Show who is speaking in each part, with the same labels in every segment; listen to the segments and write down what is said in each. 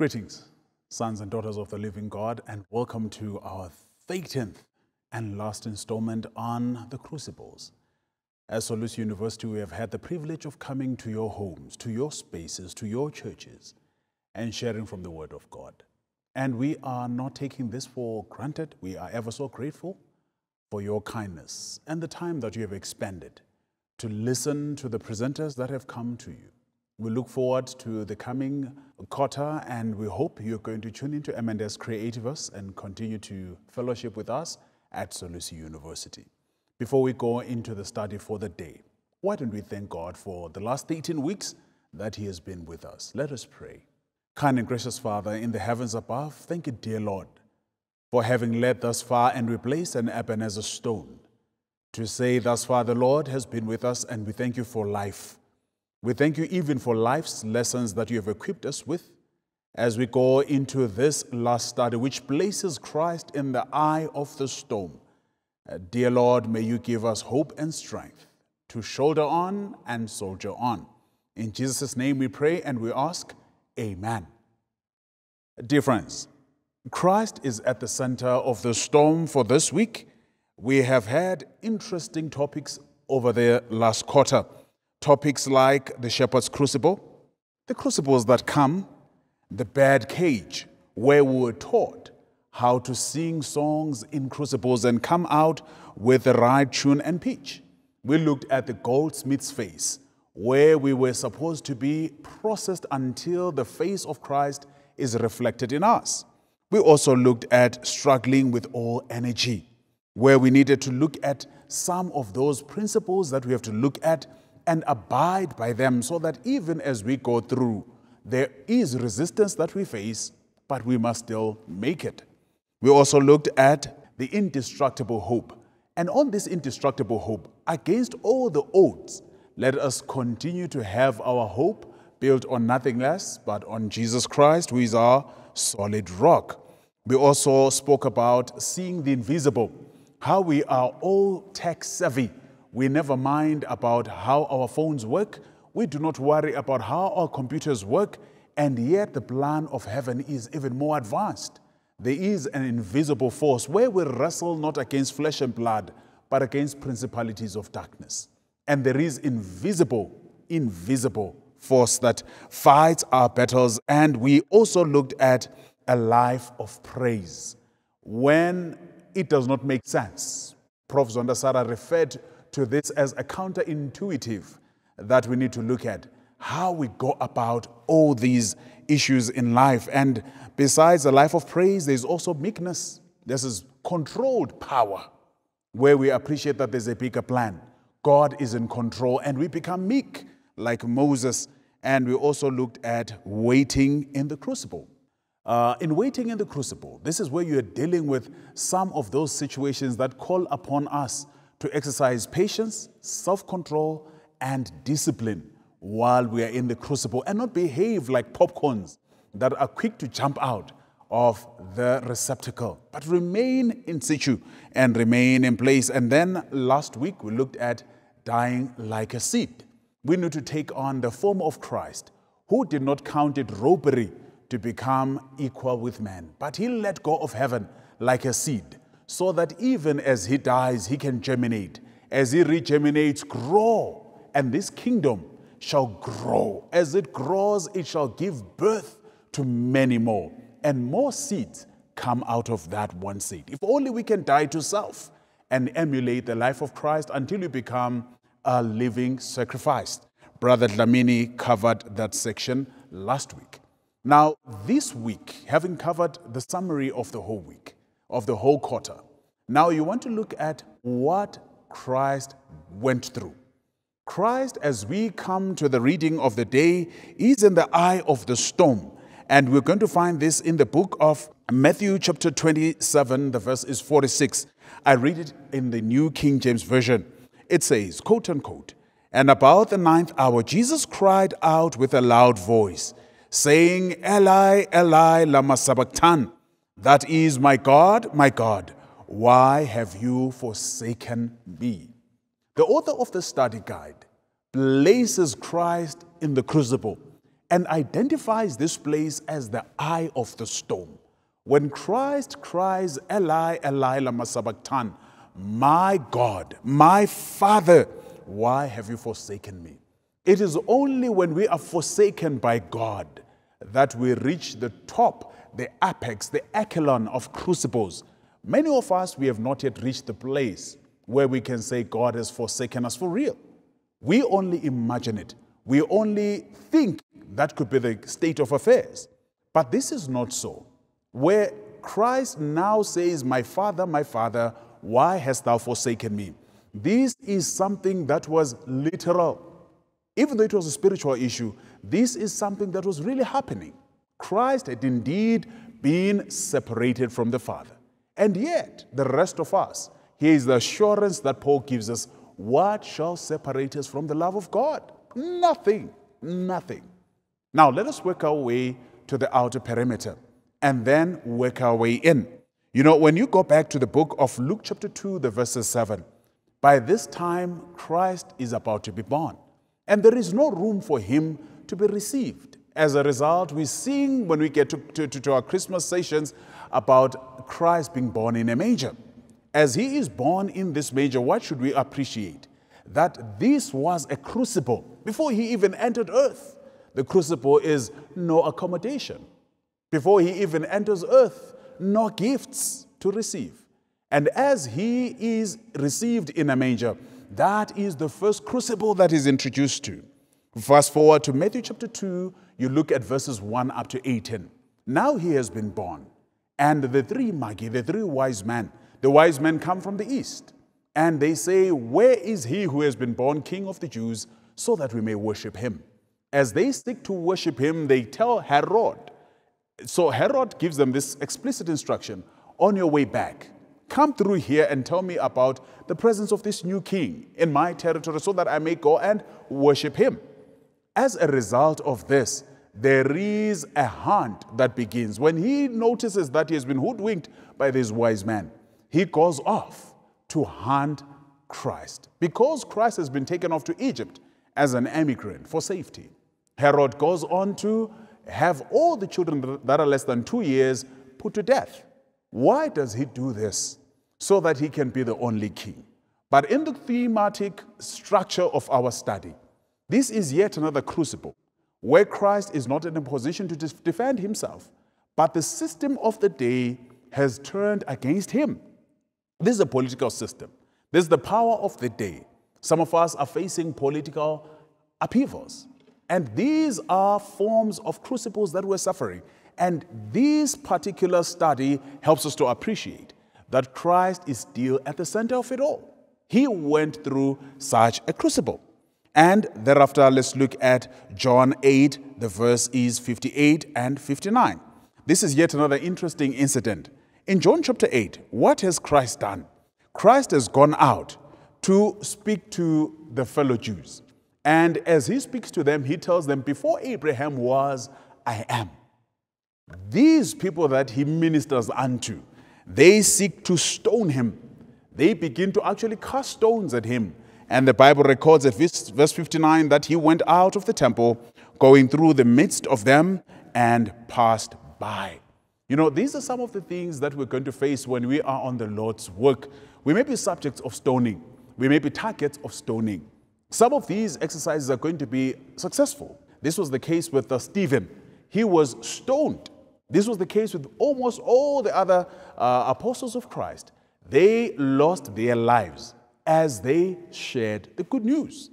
Speaker 1: Greetings, sons and daughters of the living God, and welcome to our 13th and last installment on the Crucibles. As Solusi University, we have had the privilege of coming to your homes, to your spaces, to your churches, and sharing from the Word of God. And we are not taking this for granted. We are ever so grateful for your kindness and the time that you have expended to listen to the presenters that have come to you. We look forward to the coming quarter and we hope you're going to tune into M&S Creativus and continue to fellowship with us at Solusi University. Before we go into the study for the day, why don't we thank God for the last 18 weeks that He has been with us? Let us pray. Kind and gracious Father in the heavens above, thank you, dear Lord, for having led thus far and replaced an Ebenezer stone. To say thus far the Lord has been with us and we thank you for life we thank you even for life's lessons that you have equipped us with as we go into this last study, which places Christ in the eye of the storm. Uh, dear Lord, may you give us hope and strength to shoulder on and soldier on. In Jesus' name we pray and we ask, Amen. Dear friends, Christ is at the center of the storm for this week. We have had interesting topics over the last quarter topics like the shepherd's crucible, the crucibles that come, the bird cage, where we were taught how to sing songs in crucibles and come out with the right tune and pitch. We looked at the goldsmith's face, where we were supposed to be processed until the face of Christ is reflected in us. We also looked at struggling with all energy, where we needed to look at some of those principles that we have to look at and abide by them so that even as we go through, there is resistance that we face, but we must still make it. We also looked at the indestructible hope. And on this indestructible hope, against all the odds, let us continue to have our hope built on nothing less but on Jesus Christ, who is our solid rock. We also spoke about seeing the invisible, how we are all tech savvy we never mind about how our phones work. We do not worry about how our computers work. And yet, the plan of heaven is even more advanced. There is an invisible force where we wrestle not against flesh and blood, but against principalities of darkness. And there is invisible, invisible force that fights our battles. And we also looked at a life of praise when it does not make sense. Prof. Zondasara referred to this as a counterintuitive that we need to look at how we go about all these issues in life. And besides the life of praise, there's also meekness. This is controlled power where we appreciate that there's a bigger plan. God is in control and we become meek like Moses. And we also looked at waiting in the crucible. Uh, in waiting in the crucible, this is where you're dealing with some of those situations that call upon us to exercise patience, self control, and discipline while we are in the crucible and not behave like popcorns that are quick to jump out of the receptacle, but remain in situ and remain in place. And then last week we looked at dying like a seed. We need to take on the form of Christ, who did not count it robbery to become equal with man, but he let go of heaven like a seed so that even as he dies, he can germinate. As he regerminates, grow. And this kingdom shall grow. As it grows, it shall give birth to many more. And more seeds come out of that one seed. If only we can die to self and emulate the life of Christ until we become a living sacrifice. Brother Dlamini covered that section last week. Now, this week, having covered the summary of the whole week, of the whole quarter. Now you want to look at what Christ went through. Christ, as we come to the reading of the day, is in the eye of the storm. And we're going to find this in the book of Matthew, chapter 27, the verse is 46. I read it in the New King James Version. It says, quote unquote, and about the ninth hour, Jesus cried out with a loud voice, saying, Eli, Eli, lama sabachthani, that is, my God, my God, why have you forsaken me? The author of the study guide places Christ in the crucible and identifies this place as the eye of the storm. When Christ cries, Eli, Eli, lama sabachthani, my God, my Father, why have you forsaken me? It is only when we are forsaken by God that we reach the top, the apex, the echelon of crucibles. Many of us, we have not yet reached the place where we can say God has forsaken us for real. We only imagine it. We only think that could be the state of affairs. But this is not so. Where Christ now says, My Father, my Father, why hast thou forsaken me? This is something that was literal. Even though it was a spiritual issue, this is something that was really happening. Christ had indeed been separated from the Father. And yet, the rest of us, here is the assurance that Paul gives us what shall separate us from the love of God? Nothing. Nothing. Now, let us work our way to the outer perimeter and then work our way in. You know, when you go back to the book of Luke, chapter 2, the verses 7, by this time Christ is about to be born, and there is no room for him to be received. As a result, we sing when we get to, to, to our Christmas sessions about Christ being born in a manger. As he is born in this manger, what should we appreciate? That this was a crucible before he even entered earth. The crucible is no accommodation. Before he even enters earth, no gifts to receive. And as he is received in a manger, that is the first crucible that is introduced to. Fast forward to Matthew chapter 2, you look at verses 1 up to 18. Now he has been born. And the three magi, the three wise men, the wise men come from the east. And they say, Where is he who has been born king of the Jews, so that we may worship him? As they seek to worship him, they tell Herod. So Herod gives them this explicit instruction on your way back, come through here and tell me about the presence of this new king in my territory so that I may go and worship him. As a result of this, there is a hunt that begins. When he notices that he has been hoodwinked by this wise man, he goes off to hunt Christ. Because Christ has been taken off to Egypt as an emigrant for safety, Herod goes on to have all the children that are less than two years put to death. Why does he do this? So that he can be the only king. But in the thematic structure of our study, this is yet another crucible where Christ is not in a position to defend himself, but the system of the day has turned against him. This is a political system. This is the power of the day. Some of us are facing political upheavals. And these are forms of crucibles that we're suffering. And this particular study helps us to appreciate that Christ is still at the center of it all. He went through such a crucible. And thereafter, let's look at John 8, the verse is 58 and 59. This is yet another interesting incident. In John chapter 8, what has Christ done? Christ has gone out to speak to the fellow Jews. And as he speaks to them, he tells them, Before Abraham was, I am. These people that he ministers unto, they seek to stone him. They begin to actually cast stones at him. And the Bible records at verse 59 that he went out of the temple, going through the midst of them, and passed by. You know, these are some of the things that we're going to face when we are on the Lord's work. We may be subjects of stoning, we may be targets of stoning. Some of these exercises are going to be successful. This was the case with uh, Stephen. He was stoned. This was the case with almost all the other uh, apostles of Christ. They lost their lives as they shared the good news.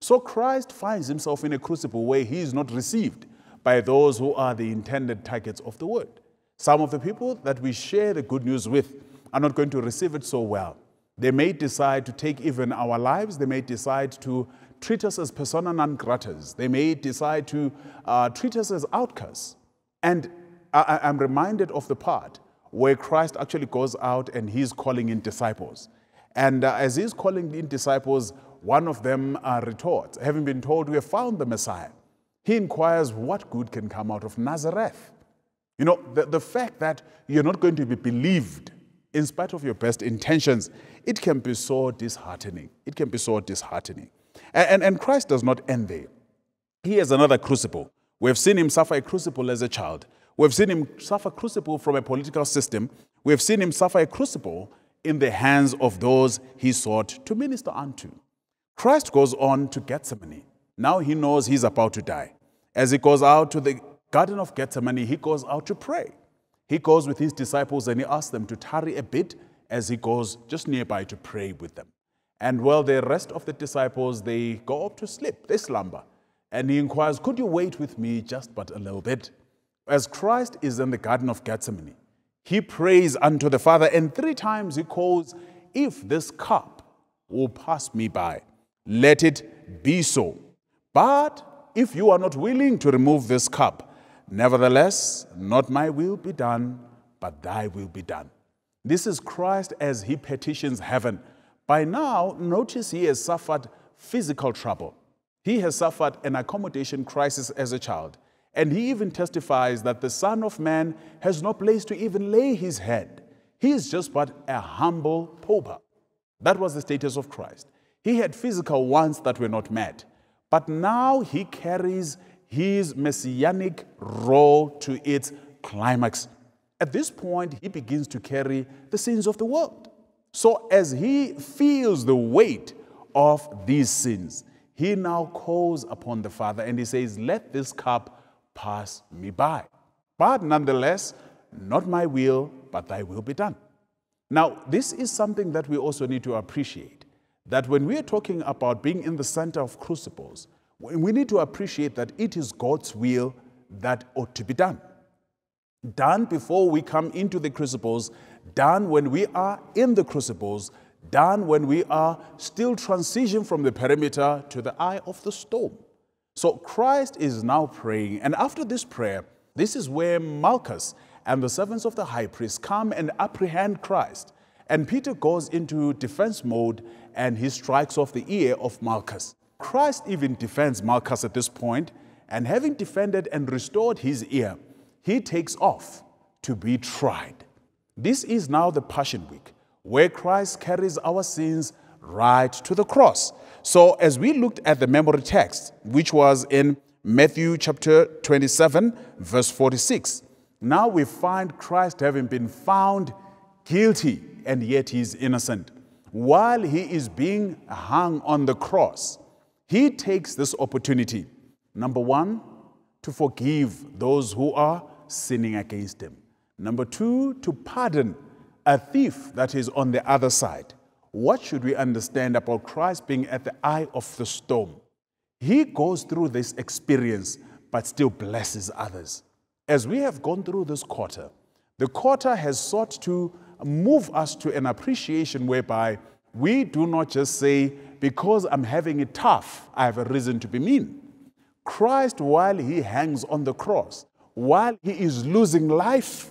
Speaker 1: So Christ finds himself in a crucible where he is not received by those who are the intended targets of the word. Some of the people that we share the good news with are not going to receive it so well. They may decide to take even our lives. They may decide to treat us as persona non gratas. They may decide to uh, treat us as outcasts. And I, am reminded of the part where Christ actually goes out and he's calling in disciples. And uh, as he's calling in disciples, one of them uh, retorts, having been told, We have found the Messiah. He inquires, What good can come out of Nazareth? You know, the, the fact that you're not going to be believed in spite of your best intentions, it can be so disheartening. It can be so disheartening. And, and, and Christ does not end there. He has another crucible We've seen him suffer a crucible as a child. We've seen him suffer crucible from a political system. We've seen him suffer a crucible in the hands of those he sought to minister unto. Christ goes on to Gethsemane. Now he knows he's about to die. As he goes out to the Garden of Gethsemane, he goes out to pray. He goes with his disciples and he asks them to tarry a bit as he goes just nearby to pray with them. And while the rest of the disciples, they go up to sleep, they slumber. And he inquires, Could you wait with me just but a little bit? As Christ is in the Garden of Gethsemane, he prays unto the Father, and three times he calls, If this cup will pass me by, let it be so. But if you are not willing to remove this cup, nevertheless, not my will be done, but thy will be done. This is Christ as he petitions heaven. By now, notice he has suffered physical trouble. He has suffered an accommodation crisis as a child. And he even testifies that the Son of Man has no place to even lay his head. He is just but a humble pauper. That was the status of Christ. He had physical wants that were not met. But now he carries his messianic role to its climax. At this point, he begins to carry the sins of the world. So, as he feels the weight of these sins, he now calls upon the Father and he says, Let this cup pass me by. But nonetheless, not my will, but thy will be done. Now, this is something that we also need to appreciate that when we are talking about being in the center of crucibles, we need to appreciate that it is God's will that ought to be done. Done before we come into the crucibles, done when we are in the crucibles, done when we are still transition from the perimeter to the eye of the storm. So Christ is now praying, and after this prayer, this is where Malchus and the servants of the high priest come and apprehend Christ. And Peter goes into defense mode and he strikes off the ear of Malchus. Christ even defends Malchus at this point, and having defended and restored his ear, he takes off to be tried. This is now the Passion Week, where Christ carries our sins right to the cross. So, as we looked at the memory text, which was in Matthew chapter 27, verse 46, now we find Christ having been found guilty and yet he is innocent. While he is being hung on the cross, he takes this opportunity, number one, to forgive those who are sinning against him. Number two, to pardon a thief that is on the other side. What should we understand about Christ being at the eye of the storm? He goes through this experience, but still blesses others. As we have gone through this quarter, the quarter has sought to move us to an appreciation whereby we do not just say, because I'm having it tough, I have a reason to be mean. Christ, while he hangs on the cross, while he is losing life,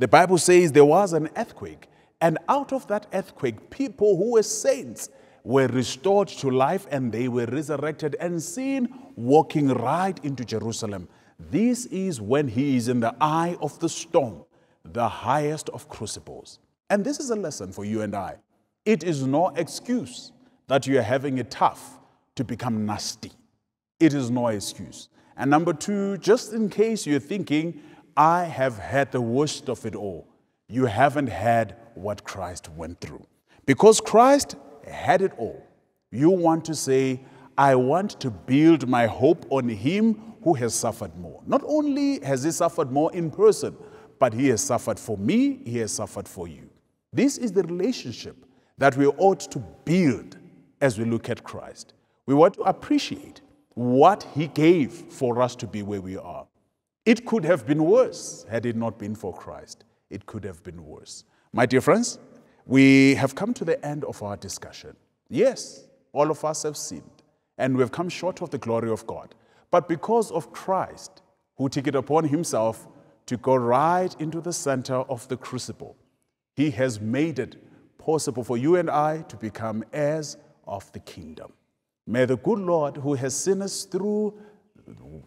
Speaker 1: the Bible says there was an earthquake, and out of that earthquake, people who were saints were restored to life and they were resurrected and seen walking right into Jerusalem. This is when he is in the eye of the storm the highest of crucibles. And this is a lesson for you and I. It is no excuse that you are having it tough to become nasty. It is no excuse. And number two, just in case you're thinking, I have had the worst of it all, you haven't had what Christ went through. Because Christ had it all. You want to say, I want to build my hope on Him who has suffered more. Not only has He suffered more in person, but he has suffered for me, he has suffered for you. This is the relationship that we ought to build as we look at Christ. We want to appreciate what he gave for us to be where we are. It could have been worse had it not been for Christ. It could have been worse. My dear friends, we have come to the end of our discussion. Yes, all of us have sinned, and we have come short of the glory of God. But because of Christ, who took it upon himself to go right into the center of the crucible. He has made it possible for you and I to become heirs of the kingdom. May the good Lord, who has seen us through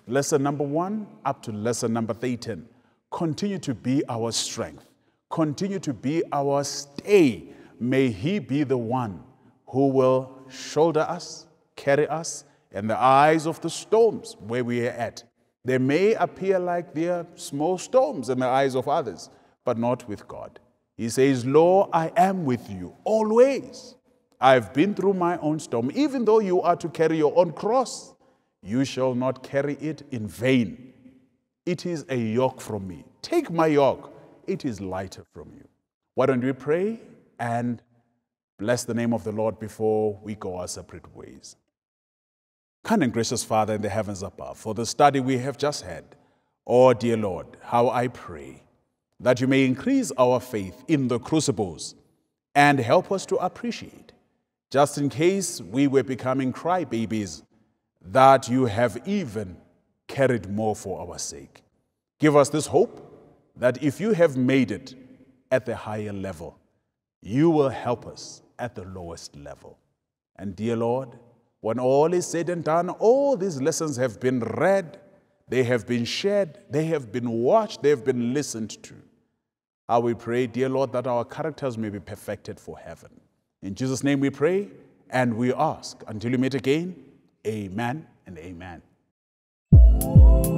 Speaker 1: lesson number one up to lesson number 13, continue to be our strength, continue to be our stay. May He be the one who will shoulder us, carry us in the eyes of the storms where we are at They may appear like they are small storms in the eyes of others, but not with God. He says, Lo, I am with you always. I've been through my own storm. Even though you are to carry your own cross, you shall not carry it in vain. It is a yoke from me. Take my yoke, it is lighter from you. Why don't we pray and bless the name of the Lord before we go our separate ways? Kind and gracious Father in the heavens above, for the study we have just had, oh dear Lord, how I pray that you may increase our faith in the crucibles and help us to appreciate, just in case we were becoming crybabies, that you have even carried more for our sake. Give us this hope that if you have made it at the higher level, you will help us at the lowest level. And dear Lord, when all is said and done, all these lessons have been read, they have been shared, they have been watched, they have been listened to. How we pray, dear Lord, that our characters may be perfected for heaven. In Jesus' name we pray and we ask. Until we meet again, amen and amen. Thank you.